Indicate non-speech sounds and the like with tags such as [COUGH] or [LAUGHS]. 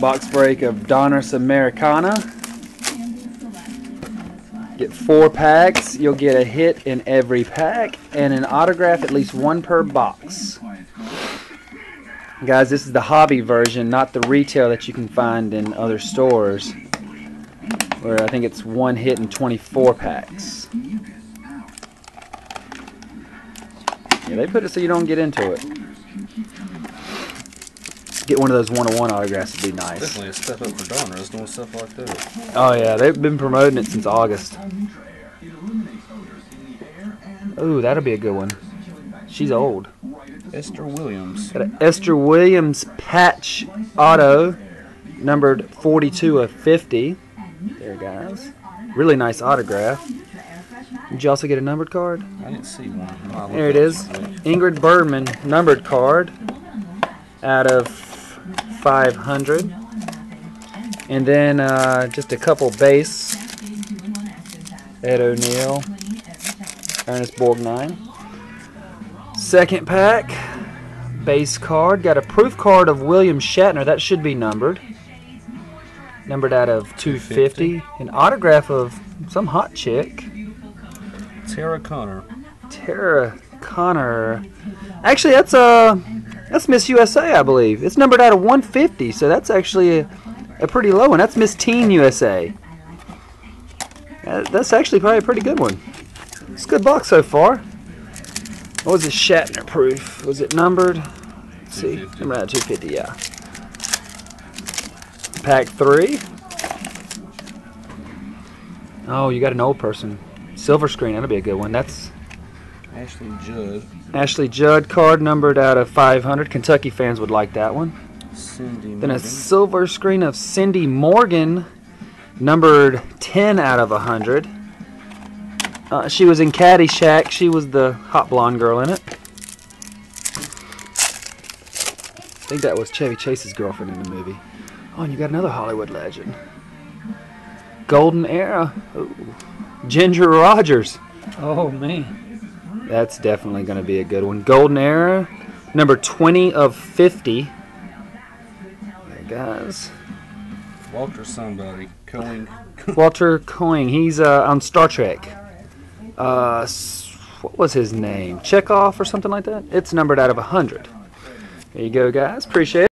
Box break of Donruss Americana. Get four packs. You'll get a hit in every pack and an autograph at least one per box. Guys, this is the hobby version, not the retail that you can find in other stores. Where I think it's one hit in 24 packs. Yeah, they put it so you don't get into it. Get one of those one-on-one autographs would be nice. Definitely a step up for Donruss doing stuff like that. Oh yeah, they've been promoting it since August. Ooh, that'll be a good one. She's old. Esther Williams. Got an Esther Williams patch auto, numbered 42 of 50. There, guys. Really nice autograph. Did you also get a numbered card? I didn't see one. There it is. Ingrid Bergman numbered card out of 500. And then uh, just a couple base. Ed O'Neill, Ernest Borgnine. Second pack, base card. Got a proof card of William Shatner. That should be numbered. Numbered out of 250. An autograph of some hot chick. Tara Conner. Tara Conner. Actually, that's uh, that's Miss USA, I believe. It's numbered out of 150, so that's actually a, a pretty low one. That's Miss Teen USA. Uh, that's actually probably a pretty good one. It's a good box so far. What was it, Shatner proof? Was it numbered? Let's see, 250. numbered out of 250, yeah. Pack three. Oh, you got an old person. Silver screen, that'll be a good one. That's Ashley Judd. Ashley Judd card numbered out of 500. Kentucky fans would like that one. Cindy Then a silver screen of Cindy Morgan, numbered 10 out of 100. Uh, she was in Caddyshack. She was the hot blonde girl in it. I think that was Chevy Chase's girlfriend in the movie. Oh, and you got another Hollywood legend. Golden Era. Ooh. Ginger Rogers. Oh, man. That's definitely going to be a good one. Golden Era, number 20 of 50. There, guys. Walter somebody. Coing. [LAUGHS] Walter Coing, he's uh, on Star Trek. Uh, what was his name? Chekov or something like that? It's numbered out of 100. There you go, guys. Appreciate it.